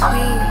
between